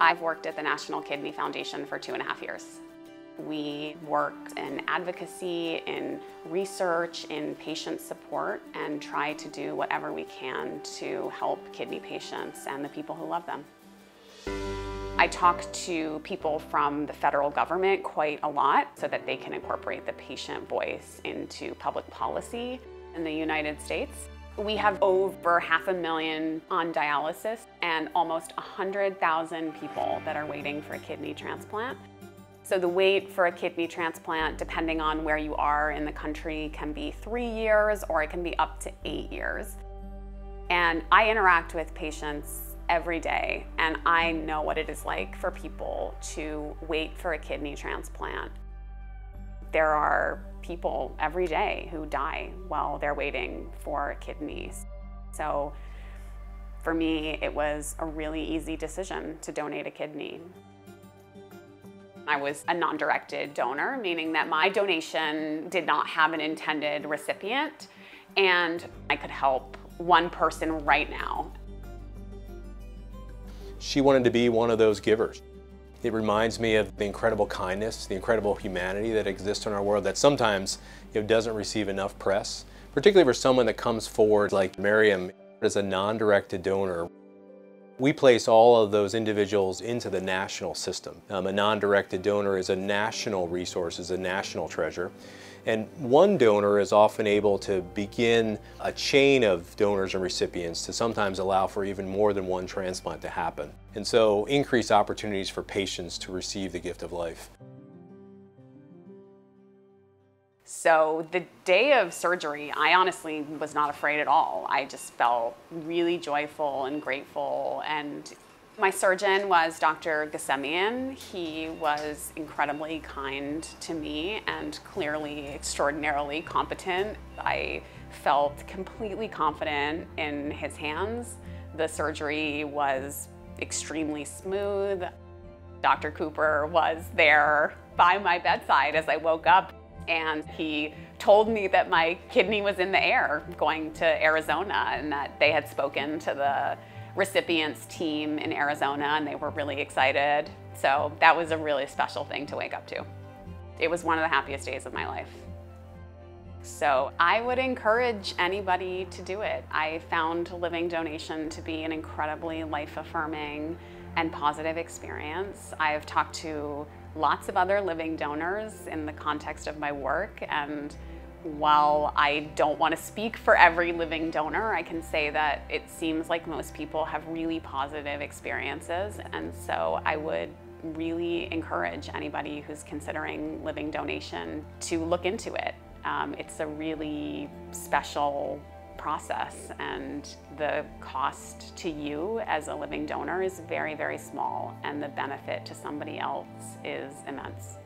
I've worked at the National Kidney Foundation for two and a half years. We work in advocacy, in research, in patient support, and try to do whatever we can to help kidney patients and the people who love them. I talk to people from the federal government quite a lot so that they can incorporate the patient voice into public policy in the United States. We have over half a million on dialysis and almost 100,000 people that are waiting for a kidney transplant. So the wait for a kidney transplant, depending on where you are in the country, can be three years or it can be up to eight years. And I interact with patients every day and I know what it is like for people to wait for a kidney transplant. There are people every day who die while they're waiting for kidneys. So for me, it was a really easy decision to donate a kidney. I was a non-directed donor, meaning that my donation did not have an intended recipient and I could help one person right now. She wanted to be one of those givers. It reminds me of the incredible kindness, the incredible humanity that exists in our world that sometimes you know, doesn't receive enough press, particularly for someone that comes forward like Miriam as a non-directed donor. We place all of those individuals into the national system. Um, a non-directed donor is a national resource, is a national treasure. And one donor is often able to begin a chain of donors and recipients to sometimes allow for even more than one transplant to happen. And so increase opportunities for patients to receive the gift of life. So the day of surgery, I honestly was not afraid at all. I just felt really joyful and grateful. And my surgeon was Dr. Ghasemian. He was incredibly kind to me and clearly extraordinarily competent. I felt completely confident in his hands. The surgery was extremely smooth. Dr. Cooper was there by my bedside as I woke up and he told me that my kidney was in the air going to Arizona and that they had spoken to the recipients team in Arizona and they were really excited. So that was a really special thing to wake up to. It was one of the happiest days of my life. So I would encourage anybody to do it. I found living donation to be an incredibly life-affirming and positive experience. I've talked to lots of other living donors in the context of my work and while I don't want to speak for every living donor, I can say that it seems like most people have really positive experiences and so I would really encourage anybody who's considering living donation to look into it. Um, it's a really special process and the cost to you as a living donor is very, very small and the benefit to somebody else is immense.